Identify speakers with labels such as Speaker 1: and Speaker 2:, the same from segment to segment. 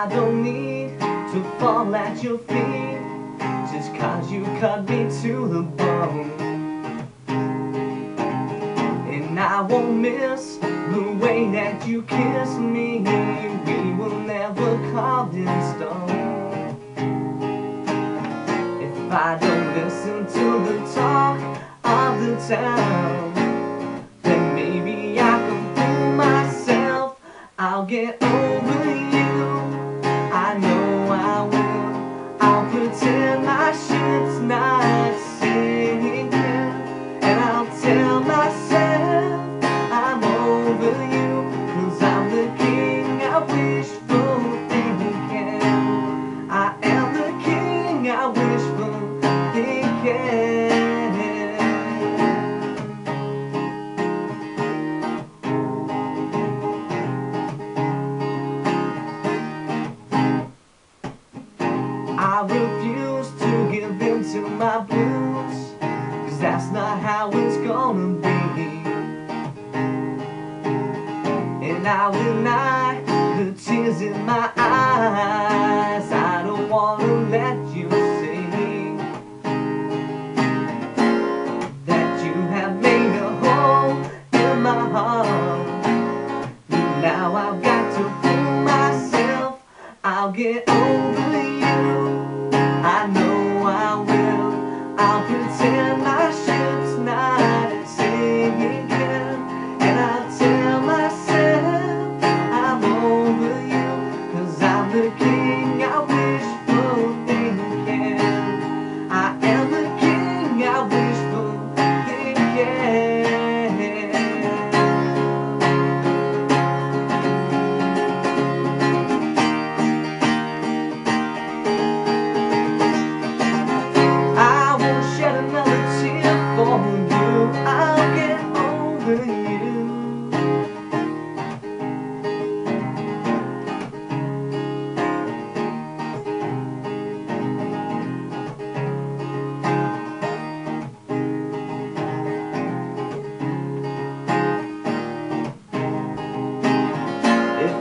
Speaker 1: I don't need to fall at your feet Just cause you cut me to the bone. And I won't miss the way that you kiss me We will never carve in stone. If I to the talk of the town. Then maybe I can fool myself. I'll get over I refuse to give in to my blues Cause that's not how it's gonna be. And I will not the tears in my eyes I'll get over you I know I will. I'll pretend my ship's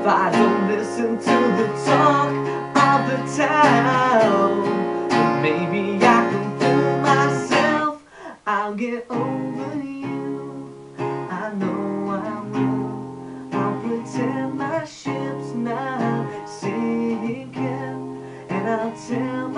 Speaker 1: I don't listen to the talk of the town. But maybe I can fool myself. I'll get over you. I know I will I'll pretend my ship's not sinking. And I'll tell